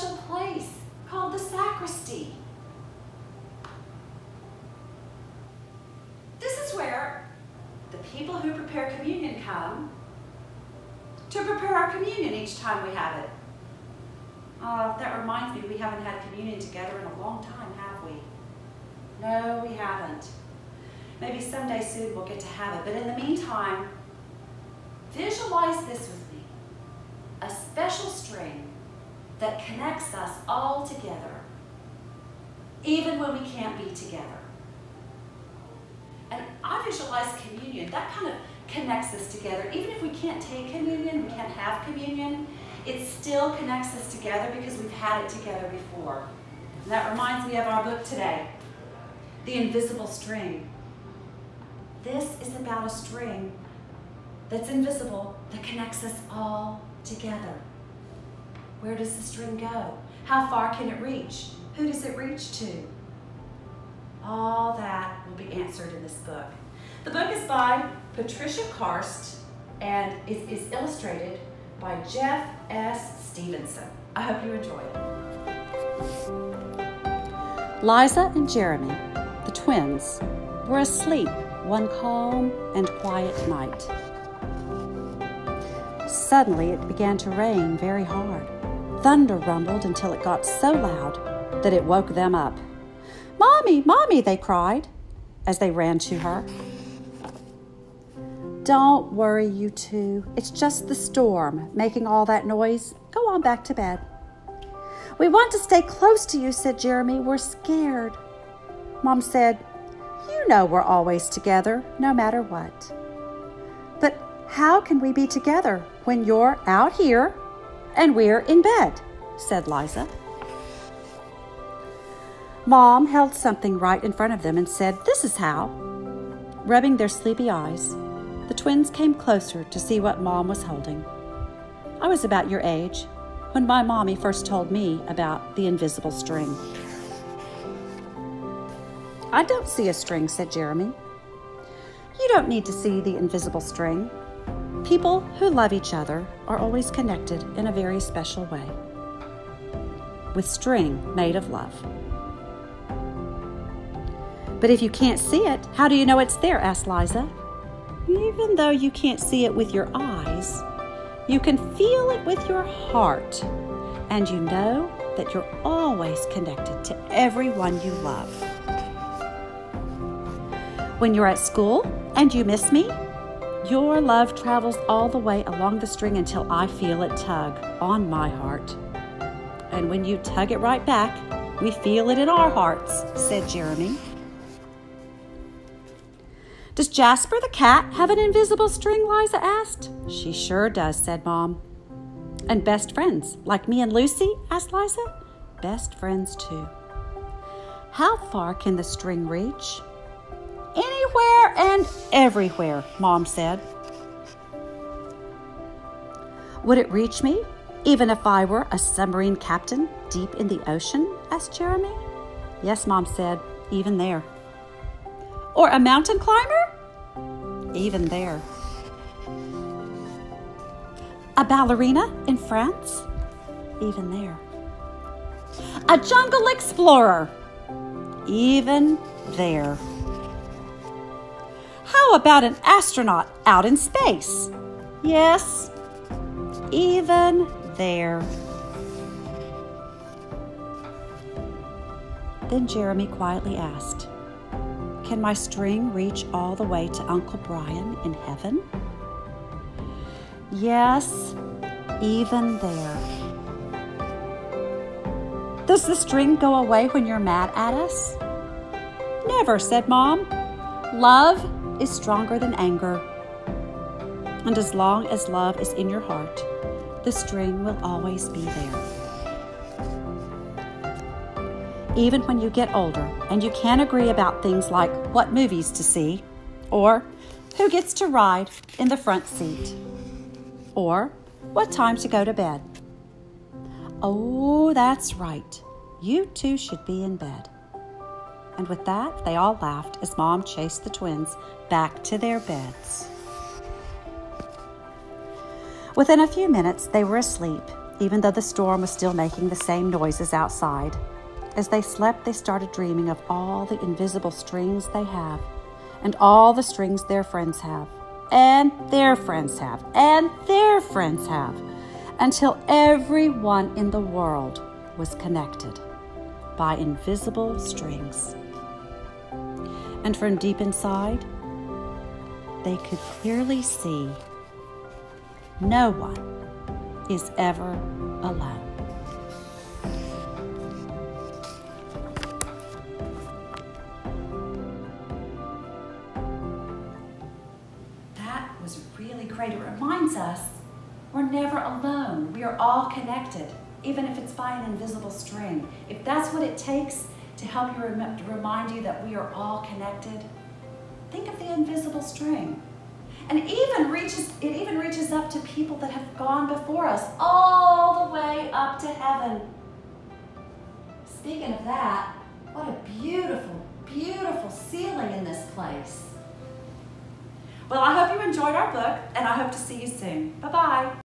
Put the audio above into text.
special place called the sacristy. This is where the people who prepare communion come to prepare our communion each time we have it. Oh, that reminds me, we haven't had communion together in a long time, have we? No, we haven't. Maybe someday soon we'll get to have it. But in the meantime, visualize this with me. A special string that connects us all together, even when we can't be together. And I visualize communion. That kind of connects us together. Even if we can't take communion, we can't have communion, it still connects us together because we've had it together before. And that reminds me of our book today, The Invisible String. This is about a string that's invisible that connects us all together. Where does the string go? How far can it reach? Who does it reach to? All that will be answered in this book. The book is by Patricia Karst and it is illustrated by Geoff S. Stevenson. I hope you enjoy it. Liza and Jeremy, the twins, were asleep one calm and quiet night. Suddenly it began to rain very hard. Thunder rumbled until it got so loud that it woke them up. Mommy, Mommy, they cried as they ran to her. Don't worry, you two. It's just the storm making all that noise. Go on back to bed. We want to stay close to you, said Jeremy. We're scared. Mom said, You know we're always together, no matter what. But how can we be together when you're out here and we're in bed? said Liza. Mom held something right in front of them and said, This is how. Rubbing their sleepy eyes, the twins came closer to see what Mom was holding. I was about your age when my mommy first told me about the invisible string. I don't see a string, said Jeremy. You don't need to see the invisible string. People who love each other are always connected in a very special way with string made of love. But if you can't see it, how do you know it's there? asked Liza. Even though you can't see it with your eyes, you can feel it with your heart, and you know that you're always connected to everyone you love. When you're at school and you miss me, your love travels all the way along the string until I feel it tug on my heart. And when you tug it right back, we feel it in our hearts, said Jeremy. Does Jasper the cat have an invisible string? Liza asked. She sure does, said Mom. And best friends, like me and Lucy? asked Liza. Best friends, too. How far can the string reach? Anywhere and everywhere, Mom said. Would it reach me, even if I were a submarine captain deep in the ocean? asked Jeremy. Yes, Mom said, even there. Or a mountain climber? Even there. A ballerina in France? Even there. A jungle explorer? Even there. How about an astronaut out in space? Yes, even there. Then Jeremy quietly asked, Can my string reach all the way to Uncle Brian in heaven? Yes, even there. Does the string go away when you're mad at us? Never, said Mom. Love is stronger than anger. And as long as love is in your heart, the string will always be there. Even when you get older and you can't agree about things like what movies to see, or who gets to ride in the front seat, or what time to go to bed. Oh, that's right. You two should be in bed. And with that, they all laughed as Mom chased the twins back to their beds. Within a few minutes, they were asleep, even though the storm was still making the same noises outside. As they slept, they started dreaming of all the invisible strings they have, and all the strings their friends have, and their friends have, and their friends have, until everyone in the world was connected by invisible strings. And from deep inside, they could clearly see no one is ever alone. That was really great. It reminds us we're never alone. We are all connected, even if it's by an invisible string. If that's what it takes to help you rem to remind you that we are all connected, think of the invisible string. And even reaches, it even reaches up to people that have gone before us, all the way up to heaven. Speaking of that, what a beautiful, beautiful ceiling in this place. Well, I hope you enjoyed our book, and I hope to see you soon. Bye-bye.